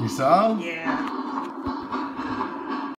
You saw? Yeah.